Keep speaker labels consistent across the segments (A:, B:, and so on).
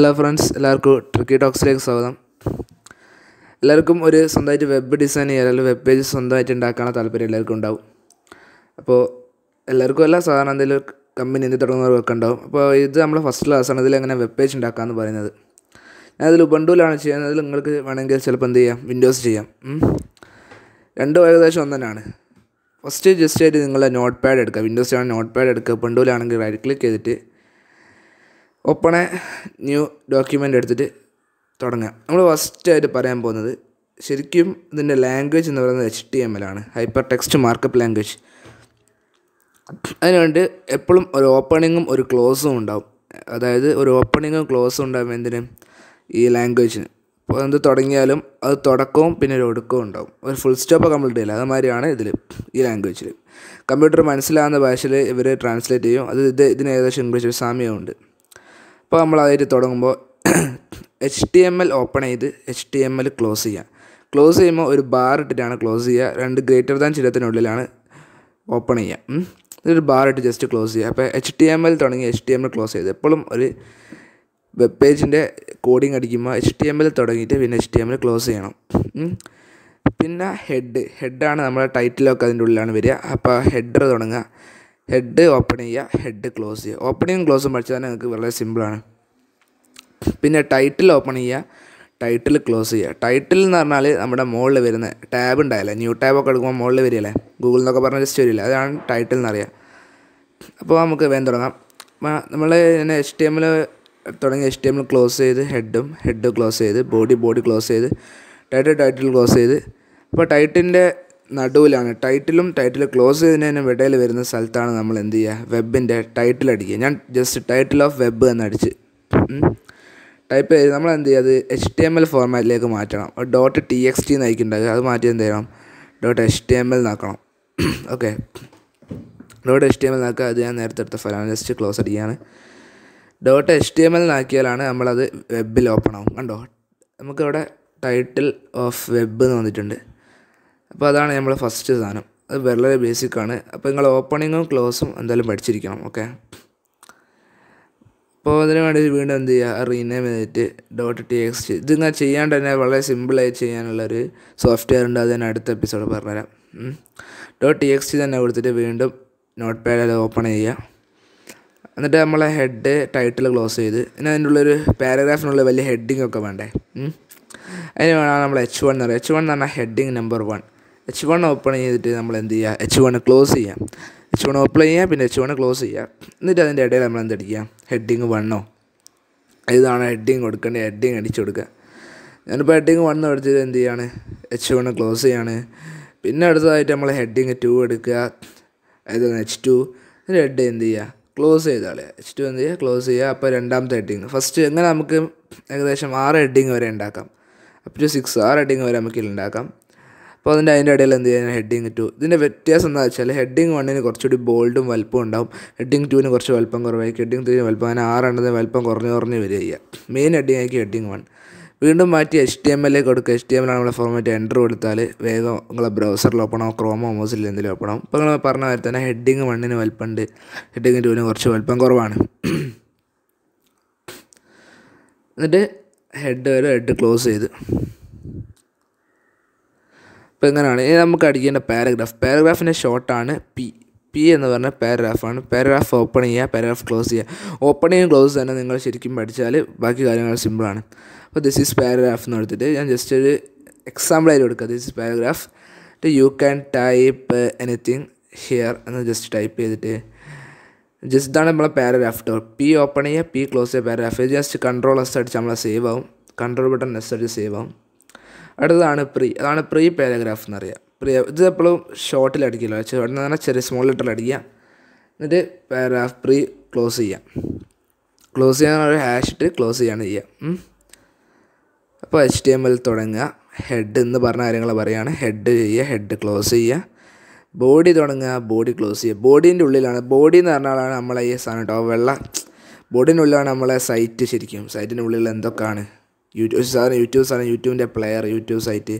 A: Hello friends എല്ലാവർക്കും tricky ടോക്സിലേക്ക് സ്വാഗതം. എല്ലാവർക്കും ഒരു സ്വന്തമായിട്ട് വെബ് ഡിസൈൻ ചെയ്യാൻ അല്ലെങ്കിൽ വെബ് പേജ് സ്വന്തമായിട്ട് ഉണ്ടാക്കാനുള്ള താല്പര്യം എല്ലാവർക്കും ഉണ്ടാവും. അപ്പോൾ എല്ലാവർക്കും അല്ല സാധാരണ എന്തെങ്കിലും കമ്പനി എന്ത് തുടങ്ങുന്നവർക്കൊക്കെ ഉണ്ടാവും. അപ്പോൾ ഇത് നമ്മൾ ഫസ്റ്റ് ക്ലാസ്സാണ് ഇതിൽ എങ്ങനെ വെബ് പേജ് ഉണ്ടാക്കാമെന്ന് പറയുന്നത്. ഞാൻ ഞാനതിൽ ഉബണ്ടുവിലാണ് ചെയ്യുന്നത്. നിങ്ങൾക്ക് വേണമെങ്കിൽ ചിലപ്പോൾ എന്ത് ചെയ്യാം? വിൻഡോസ് ചെയ്യാം. രണ്ടും ഏകദേശം ഒന്ന് തന്നെയാണ് ഫസ്റ്റ് ജസ്റ്റ് ആയിട്ട് നിങ്ങളുടെ നോട്ട് പാഡ് എടുക്കുക. വിൻഡോസ് ആണ് നോട്ട് പാഡ് എടുക്കുക. ഉബണ്ടുവിലാണെങ്കിൽ റൈറ്റ് ക്ലിക്ക് ചെയ്തിട്ട് എ ന്യൂ ഡോക്യുമെന്റ് എടുത്തിട്ട് തുടങ്ങാം. നമ്മൾ ഫസ്റ്റായിട്ട് പറയാൻ പോകുന്നത് ശരിക്കും ഇതിന്റെ ലാംഗ്വേജ് എന്ന് പറയുന്നത് എച്ച് ടി എം എൽ ആണ്. ഹൈപ്പർ ടെക്സ്റ്റ് മാർക്കപ്പ് ലാംഗ്വേജ് അതിനുവേണ്ടി എപ്പോഴും ഒരു ഓപ്പണിങ്ങും ഒരു ക്ലോസും ഉണ്ടാവും. അതായത് ഒരു ഓപ്പണിങ്ങും ക്ലോസും ഉണ്ടാവും എന്തിനും? ഈ ലാംഗ്വേജിന് അപ്പോൾ എന്ത് തുടങ്ങിയാലും അത് തുടക്കവും പിന്നെ ഒരു ഒടുക്കവും ഉണ്ടാവും. ഒരു ഫുൾ സ്റ്റോപ്പ് കംപ്ലീറ്റ് ചെയ്യില്ല അതുമാതിരിയാണ് ഇതിൽ ഈ ലാംഗ്വേജിൽ കമ്പ്യൂട്ടർ മനസ്സിലാവുന്ന ഭാഷയിൽ ഇവർ ട്രാൻസ്ലേറ്റ് ചെയ്യും. അത് ഇത് ഇതിന് ഏകദേശം ഇംഗ്ലീഷ് സാമ്യമുണ്ട്. അപ്പോൾ നമ്മൾ അതിൽ തുടങ്ങുമ്പോൾ H T M L open ചെയ്ത് H T M L close ചെയ്യുക. ക്ലോസ് ചെയ്യുമ്പോൾ ഒരു ബാർ ഇട്ടിട്ടാണ് ക്ലോസ് ചെയ്യുക. രണ്ട് ഗ്രേറ്റർ ദാൻ ചിഹ്നത്തിനുള്ളിലാണ് ഓപ്പൺ ചെയ്യുക. ഇതൊരു ബാർ ഇട്ട് ജസ്റ്റ് ക്ലോസ് ചെയ്യുക. അപ്പോൾ എച്ച് ടി എം എൽ തുടങ്ങി H T M L close ചെയ്ത്. എപ്പോഴും ഒരു വെബ് പേജിന്റെ കോഡിങ് അടിക്കുമ്പോൾ എച്ച് ടി എം എൽ തുടങ്ങിയിട്ട് പിന്നെ H T M L close ചെയ്യണം. പിന്നെ ഹെഡ് ഹെഡാണ് നമ്മുടെ ടൈറ്റിലൊക്കെ അതിന്റെ ഉള്ളിലാണ് വരിക. അപ്പോൾ ഹെഡർ തുടങ്ങുക. ഹെഡ് ഓപ്പൺ ചെയ്യുക ഹെഡ് ക്ലോസ് ചെയ്യുക. ഓപ്പണിങ്ങും ക്ലോസും പഠിച്ചാൽ നിങ്ങൾക്ക് വളരെ സിമ്പിളാണ് പിന്നെ ടൈറ്റിൽ ഓപ്പൺ ചെയ്യുക ടൈറ്റിൽ ക്ലോസ് ചെയ്യുക. ടൈറ്റിൽ എന്ന് പറഞ്ഞാൽ നമ്മുടെ മുകളിൽ വരുന്ന ടാബ് ഉണ്ടായില്ലേ? ന്യൂ ടാബൊക്കെ എടുക്കുമ്പോൾ മുകളിൽ വരികയല്ലേ? ഗൂഗിൾ എന്നൊക്കെ പറഞ്ഞാൽ ജസ്റ്റ് വരില്ല. അതാണ് ടൈറ്റിൽ എന്നറിയാം അപ്പോൾ നമുക്ക് വേഗം തുടങ്ങാം. നമ്മൾ ഇങ്ങനെ എച്ച് ടി എമ്മിൽ തുടങ്ങി എച്ച് ടി എമ്മിൽ ക്ലോസ് ചെയ്ത് ഹെഡും ഹെഡ് ക്ലോസ് ചെയ്ത് ബോഡി ബോഡി ക്ലോസ് ചെയ്ത് ടൈറ്റിൽ ടൈറ്റിൽ ക്ലോസ് ചെയ്ത്. അപ്പോൾ ടൈറ്റിന്റെ നടുവിലാണ്. ടൈറ്റിലും ടൈറ്റിൽ ക്ലോസ് ചെയ്തതിനും ഇടയിൽ വരുന്ന സ്ഥലത്താണ് നമ്മൾ എന്ത് ചെയ്യുക? വെബിന്റെ ടൈറ്റിൽ അടിക്കുക. ഞാൻ ജസ്റ്റ് ടൈറ്റിൽ ഓഫ് വെബ് എന്നടിച്ച് ടൈപ്പ് ചെയ്ത് നമ്മൾ എന്ത് ചെയ്യുക? അത് എച്ച് ടി എം എൽ ഫോർമാറ്റിലേക്ക് മാറ്റണം. ഡോട്ട് ടി എക്സ് ടി നയിക്കുന്നുണ്ടാകുക അത് മാറ്റി എന്ത് ചെയ്യണം? Dot H T M L നാക്കണം okay dot H T M L നാക്കുക അത് ഞാൻ നേരത്തെ എടുത്ത ഫലമാണ് ജസ്റ്റ് ക്ലോസ് അടിക്കുകയാണ്. Dot H T M L നാക്കിയാലാണ് നമ്മളത് വെബിൽ ഓപ്പൺ ആവും. കണ്ടോ? നമുക്കിവിടെ ടൈറ്റിൽ ഓഫ് വെബ് എന്ന് വന്നിട്ടുണ്ട്. അപ്പോൾ അതാണ് നമ്മുടെ ഫസ്റ്റ് സാധനം. അത് വളരെ ബേസിക് ആണ്. അപ്പോൾ നിങ്ങൾ ഓപ്പണിങ്ങും ക്ലോസും എന്തായാലും പഠിച്ചിരിക്കണം ഓക്കെ അപ്പോൾ അതിന് വേണ്ടി വീണ്ടും എന്ത് ചെയ്യുക റീനെയിം ചെയ്തിട്ട് ഡോട്ട് ടി എക്സ് ഇതിങ്ങനെ ചെയ്യാണ്ട് തന്നെ വളരെ സിമ്പിളായി ചെയ്യാനുള്ളൊരു സോഫ്റ്റ്വെയർ ഉണ്ട്. അത് ഞാൻ അടുത്ത എപ്പിസോഡ് പറഞ്ഞുതരാം. ഡോട്ട് ടി എക്സ് തന്നെ കൊടുത്തിട്ട് വീണ്ടും നോട്ട് പാഡിൽ ഓപ്പൺ ചെയ്യുക എന്നിട്ട് നമ്മളെ ഹെഡ് ടൈറ്റിൽ ക്ലോസ് ചെയ്ത് പിന്നെ അതിന്റെ ഉള്ളൊരു പാരഗ്രാഫിനുള്ള വലിയ ഹെഡിങ് ഒക്കെ വേണ്ടേ. അതിന് വേണം നമ്മൾ എച്ച് വൺ എന്ന് പറയുക എച്ച് വൺ എന്ന് പറഞ്ഞാൽ heading number one H one open ചെയ്തിട്ട് നമ്മൾ എന്ത് ചെയ്യുക എച്ച് വൺ ക്ലോസ് ചെയ്യാം. എച്ച് വൺ ഓപ്പൺ ചെയ്യാം പിന്നെ എച്ച് വൺ ക്ലോസ് ചെയ്യാം. എന്നിട്ട് അതിന്റെ ഇടയിൽ നമ്മൾ എന്തടിക്കുക ഹെഡിങ് വണ്ണോ ഇതാണ് ഹെഡിങ് കൊടുക്കേണ്ടത്. ഹെഡിങ് അടിച്ചു കൊടുക്കുക. ഞാനിപ്പോൾ ഹെഡിങ് വണ്ണ് എടുത്തിട്ട് എന്ത് ചെയ്യാണ്? എച്ച് വൺ ക്ലോസ് ചെയ്യാണ്. പിന്നെ അടുത്തതായിട്ട് നമ്മൾ ഹെഡിങ് ടു എടുക്കുക. അതായത് എച്ച് ടു എന്നിട്ട് ഹെഡ് എന്ത് ചെയ്യുക? ക്ലോസ് ചെയ്താളെ എച്ച് ടു എന്ത് ചെയ്യുക? ക്ലോസ് ചെയ്യുക. അപ്പോൾ രണ്ടാമത്തെ ഹെഡിങ് ഫസ്റ്റ് എങ്ങനെ നമുക്ക് ഏകദേശം ആറ് ഹെഡിങ് വരെ ഉണ്ടാക്കാം? അപ്പോൾ സിക്സ് ആറ് ഹെഡിങ് വരെ നമുക്ക് ഉണ്ടാക്കാം. അപ്പോൾ അതിന്റെ അതിന്റെ ഇടയിൽ എന്ത് ചെയ്യാൻ ഹെഡിങ് ടു ഇതിന്റെ വ്യത്യാസം എന്താ വെച്ചാൽ ഹെഡിങ് വണ്ണിന് കുറച്ചുകൂടി ബോൾഡും വലുപ്പം ഉണ്ടാവും. ഹെഡിങ് ടുവിന് കുറച്ച് വലുപ്പം കുറവായിരിക്കും. ഹെഡിങ് ത്രീന് വലുപ്പം. അങ്ങനെ ആറെണ്ണത്തിന് വലുപ്പം കുറഞ്ഞ് കുറഞ്ഞ് വരിക ചെയ്യുക മെയിൻ ഹെഡിങ് ആയിരിക്കും ഹെഡിങ് വൺ വീണ്ടും മാറ്റി എച്ച് ടി എം എല്ലേക്ക് കൊടുക്കുക. എച്ച് ടി എം എല്ലാണ് ഫോർമാറ്റ് എന്റർ കൊടുത്താൽ വേഗം നിങ്ങളെ ബ്രൗസറിൽ ഓപ്പൺ ആവും. ക്രോമോ മോസിൽ എന്തെങ്കിലും ഓപ്പൺ ആവും. ഇപ്പോൾ നിങ്ങൾ പറഞ്ഞ മാതിരി തന്നെ ഹെഡിങ് വണ്ണിന് വലുപ്പമുണ്ട്. ഹെഡിങ് ടുവിന് കുറച്ച് വലുപ്പം കുറവാണ്. എന്നിട്ട് ഹെഡ് വരെ ഹെഡ് ക്ലോസ് ചെയ്ത്. അപ്പോൾ എങ്ങനെയാണ്? ഇനി നമുക്ക് അടിക്കേണ്ട പാരഗ്രാഫ് പാരഗ്രാഫിന്റെ ഷോർട്ടാണ് പി പി എന്ന് പറഞ്ഞ പാരഗ്രാഫാണ് പാരഗ്രാഫ് ഓപ്പൺ ചെയ്യുക പാരഗ്രാഫ് ക്ലോസ് ചെയ്യുക. ഓപ്പൺ ചെയ്യും ക്ലോസ് തന്നെ നിങ്ങൾ ശരിക്കും പഠിച്ചാൽ ബാക്കി കാര്യങ്ങൾ സിമ്പിളാണ് അപ്പോൾ ദിസ് ഈസ് പാരഗ്രാഫ് എന്ന് എടുത്തിട്ട് ഞാൻ ജസ്റ്റ് ഒരു എക്സാമ്പിൾ ആയിട്ട് കൊടുക്കുക this is paragraph you can type anything here എന്ന് ജസ്റ്റ് ടൈപ്പ് ചെയ്തിട്ട്. ജസ്റ്റ് ഇതാണ് നമ്മളെ പാരഗ്രാഫ് കേട്ടോ പി ഓപ്പൺ ചെയ്യുക പി ക്ലോസ് ചെയ്യുക പാരഗ്രാഫ് ജസ്റ്റ് കൺട്രോൾ എസ് അടിച്ച് നമ്മളെ സേവ് ആവും. കൺട്രോൾ ബട്ടൺ എസ് അടിച്ച് സേവ് ആവും. അടുത്തതാണ് പ്രീ. അതാണ് പ്രീ പാരഗ്രാഫ് എന്ന് പറയുക പ്രീ ഇത് എപ്പോഴും ഷോർട്ടിൽ അടിക്കില്ല. ഷോർട്ടിൽ പറഞ്ഞാൽ ചെറിയ സ്മോൾ ലെറ്ററിൽ അടിക്കുക. എന്നിട്ട് പാരഗ്രാഫ് പ്രീ ക്ലോസ് ചെയ്യാം ക്ലോസ് ചെയ്യാൻ ഒരു ഹാഷ് ഇട്ട് ക്ലോസ് ചെയ്യാണ് ചെയ്യുക. അപ്പോൾ എച്ച് ടി എം എൽ തുടങ്ങുക. ഹെഡ് എന്ന് പറഞ്ഞ കാര്യങ്ങൾ പറയുകയാണ് ഹെഡ് ചെയ്യുക. ഹെഡ് ക്ലോസ് ചെയ്യുക. ബോഡി തുടങ്ങുക. ബോഡി ക്ലോസ് ചെയ്യുക. ബോഡീന്റെ ഉള്ളിലാണ്. ബോഡി എന്ന് പറഞ്ഞാലാണ് നമ്മളെ ഈ സാധനം കേട്ടോ. വെള്ള ബോഡീന്റെ ഉള്ളിലാണ് നമ്മളെ സൈറ്റ് ശരിക്കും. സൈറ്റിന്റെ ഉള്ളിൽ എന്തൊക്കെയാണ്? യൂട്യൂബ് സാധനം യൂട്യൂബ് സാധനം യൂട്യൂബിന്റെ player YouTube site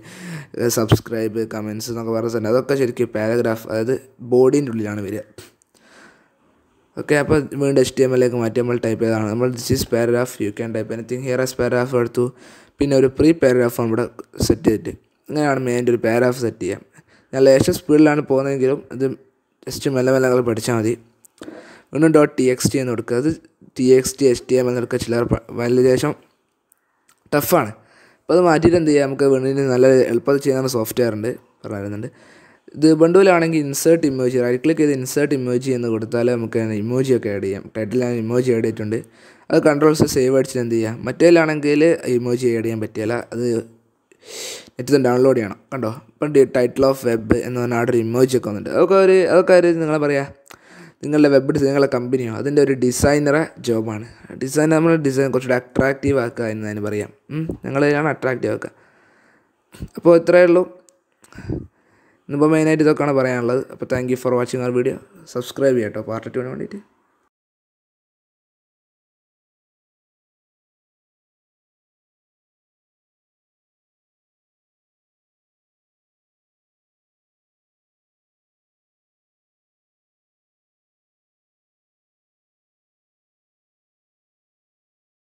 A: subscribe comments എന്നൊക്കെ പറഞ്ഞ സാധനം. അതൊക്കെ ശരിക്കും പാരഗ്രാഫ് അതായത് ബോഡീന്റെ ഉള്ളിലാണ് വരിക. ഓക്കെ അപ്പോൾ വീണ്ടും എച്ച് ടി എം എല്ലേക്ക് മാറ്റി നമ്മൾ ടൈപ്പ് ചെയ്തതാണ്. നമ്മൾ this is paragraph you can type anything here as paragraph എടുത്തു. പിന്നെ ഒരു പ്രീ പാരഗ്രാഫ് ഇവിടെ സെറ്റ് ചെയ്തിട്ട്. ഇങ്ങനെയാണ് മെയിന്റെ ഒരു പാരഗ്രാഫ് സെറ്റ് ചെയ്യാം ഞാൻ ലേശം സ്പീഡിലാണ് പോകുന്നതെങ്കിലും ഇത് ജസ്റ്റ് മെല്ലെ മെല്ലെ നിങ്ങൾ പഠിച്ചാൽ മതി. വീണ്ടും ഡോട്ട് ടി എക്സ് ടി എന്ന് കൊടുക്കുക. അത് T X T H T M എന്നൊക്കെ ചിലർ വലിയ ശേഷം ടഫാണ്. അപ്പോൾ അത് മാറ്റിയിട്ട് എന്ത് ചെയ്യുക നമുക്ക് വീണ്ടും നല്ല എളുപ്പത്തിൽ ചെയ്യുന്ന സോഫ്റ്റ്വെയർ ഉണ്ട് പറയുന്നുണ്ട് ഇത് ബണ്ടുവിലാണെങ്കിൽ ഇൻസേർട്ട് ഇമോജി റൈറ്റ് ക്ലിക്ക് ചെയ്ത് ഇൻസേർട്ട് ഇമോജി എന്ന് കൊടുത്താൽ നമുക്ക് ഇമോജി ഒക്കെ ആഡ് ചെയ്യാം. ടൈറ്റിൽ ഞാൻ ഇമോജി ആഡ് ചെയ്തിട്ടുണ്ട്. അത് കൺട്രോൾസ് സേവ് അടിച്ചിട്ട് എന്ത് ചെയ്യാം? മറ്റേലാണെങ്കിൽ ഇമോജി ആഡ് ചെയ്യാൻ പറ്റില്ല. അത് നെറ്റിൽ ഡൗൺലോഡ് ചെയ്യണം. കണ്ടോ? ഇപ്പം ടൈറ്റിൽ ഓഫ് വെബ് എന്ന് പറഞ്ഞാൽ അവിടെ ഒരു ഇമോജി ഒക്കെ വന്നിട്ടുണ്ട്. അതൊക്കെ ഒരു അതൊക്കെ ഒരു നിങ്ങളെ പറയാ നിങ്ങളുടെ വെബ് ഡിസൈൻ നിങ്ങളുടെ കമ്പനിയോ അതിന്റെ ഒരു ഡിസൈനറെ ജോബാണ് ഡിസൈൻ നമ്മൾ ഡിസൈൻ കുറച്ചുകൂടി അട്രാക്റ്റീവ് ആക്കുക എന്ന് തന്നെ പറയാം ഞങ്ങളതിനാണ് അട്രാക്റ്റീവ് ആക്കുക. അപ്പോൾ ഇത്രയേ ഉള്ളൂ. ഇന്നിപ്പോൾ മെയിനായിട്ട് ഇതൊക്കെയാണ് പറയാനുള്ളത്. അപ്പോൾ thank you for watching our video subscribe ചെയ്യാം കേട്ടോ പാർട്ട് ടുവിന് വേണ്ടിയിട്ട്.